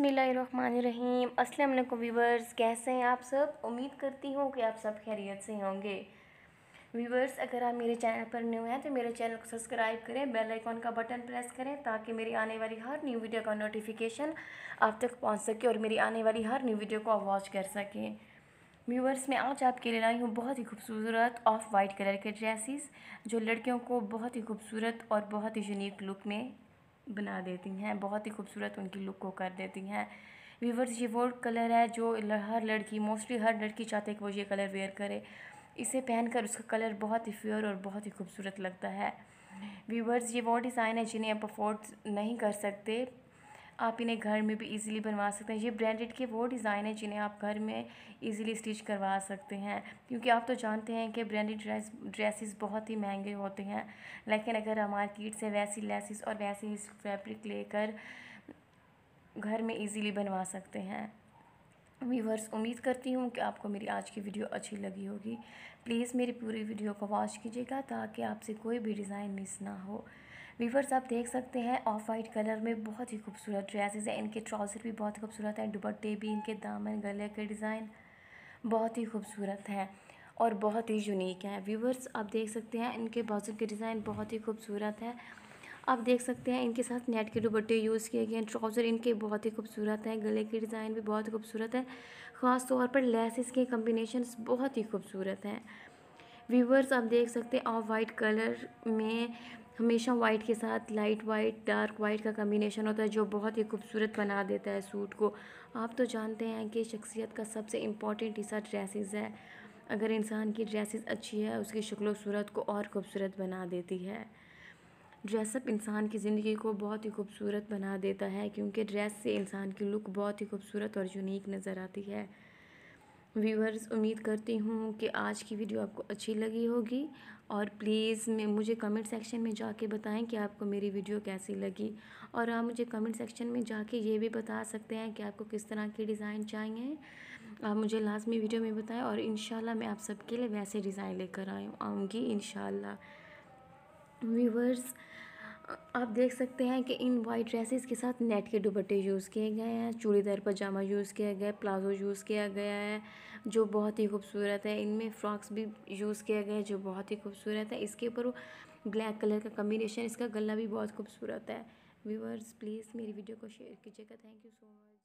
बिसमीम अस्सलाम वालेकुम व्यूवर्स, कैसे हैं आप सब? उम्मीद करती हूँ कि आप सब खैरियत से होंगे। व्यूवर्स, अगर आप मेरे चैनल पर न्यू हैं तो मेरे चैनल को सब्सक्राइब करें, बेल आइकॉन का बटन प्रेस करें, ताकि मेरी आने वाली हर न्यू वीडियो का नोटिफिकेशन आप तक पहुँच सके और मेरी आने वाली हर न्यू वीडियो को आप वॉच कर सकें। व्यूवर्स, मैं आज आपके लिए लाई हूँ बहुत ही खूबसूरत ऑफ़ वाइट कलर के ड्रेसेस, जो लड़कियों को बहुत ही खूबसूरत और बहुत ही यूनिक लुक में बना देती हैं, बहुत ही खूबसूरत उनकी लुक को कर देती हैं। वीवर्स ये वो कलर है जो हर लड़की मोस्टली हर लड़की चाहते हैं कि वो ये कलर वेयर करे। इसे पहनकर उसका कलर बहुत ही प्योर और बहुत ही खूबसूरत लगता है। वीवर्स ये वो डिज़ाइन है जिन्हें आप अफोर्ड नहीं कर सकते। आप इन्हें घर में भी इजीली बनवा सकते हैं। ये ब्रांडेड के वो डिज़ाइन है जिन्हें आप घर में इजीली स्टिच करवा सकते हैं। क्योंकि आप तो जानते हैं कि ब्रांडेड ड्रेस ड्रेसेस बहुत ही महँगे होते हैं। लेकिन अगर हम मार्केट से वैसी लेसिस और वैसे ही फैब्रिक लेकर घर में इजीली बनवा सकते हैं। व्यूवर्स उम्मीद करती हूँ कि आपको मेरी आज की वीडियो अच्छी लगी होगी। प्लीज़ मेरी पूरी वीडियो को वॉच कीजिएगा ताकि आपसे कोई भी डिज़ाइन मिस ना हो। वीवर्स आप देख सकते हैं ऑफ़ वाइट कलर में बहुत ही खूबसूरत ड्रेसेस हैं। इनके ट्राउज़र भी बहुत खूबसूरत हैं, दुपट्टे भी, इनके दामन, गले के डिज़ाइन बहुत ही खूबसूरत हैं और बहुत ही यूनिक हैं। व्यूवर्स आप देख सकते हैं, इनके बाजू के डिज़ाइन बहुत ही खूबसूरत है। आप देख सकते हैं, इनके साथ नेट के दुपट्टे यूज़ किए गए हैं। ट्राउज़र इनके बहुत ही खूबसूरत हैं, गले के डिज़ाइन भी बहुत खूबसूरत है। ख़ास तौर पर लेसिस के कम्बिनेशन बहुत ही खूबसूरत हैं। व्यूवर्स, आप देख सकते हैं ऑफ़ वाइट कलर में हमेशा वाइट के साथ लाइट वाइट, डार्क वाइट का कम्बिनेशन होता है, जो बहुत ही खूबसूरत बना देता है सूट को। आप तो जानते हैं कि शख्सियत का सबसे इंपॉर्टेंट हिस्सा ड्रेसेस है। अगर इंसान की ड्रेसेस अच्छी है, उसकी शक्ल, सूरत को और खूबसूरत बना देती है। ड्रेसअप इंसान की ज़िंदगी को बहुत ही खूबसूरत बना देता है, क्योंकि ड्रेस से इंसान की लुक बहुत ही खूबसूरत और यूनिक नज़र आती है। व्यूअर्स उम्मीद करती हूँ कि आज की वीडियो आपको अच्छी लगी होगी। और प्लीज़ मैं, मुझे कमेंट सेक्शन में जाके बताएँ कि आपको मेरी वीडियो कैसी लगी। और आप मुझे कमेंट सेक्शन में जाके ये भी बता सकते हैं कि आपको किस तरह के डिज़ाइन चाहिए। आप मुझे लाजमी वीडियो में बताएँ और इन मैं आप सबके लिए वैसे डिज़ाइन लेकर आऊँगी इन व्यूवर्स आप देख सकते हैं कि इन वाइट ड्रेसेस के साथ नेट के दुपट्टे यूज़ किए गए हैं, चूड़ीदार पजामा यूज़ किया गया है, प्लाजो यूज़ किया गया है, जो बहुत ही खूबसूरत है। इनमें फ्रॉक्स भी यूज़ किया गया है, जो बहुत ही खूबसूरत है। इसके ऊपर ब्लैक कलर का कम्बिनेशन इसका गला भी बहुत खूबसूरत है। व्यूवर्स प्लीज़ मेरी वीडियो को शेयर कीजिएगा। Thank you so much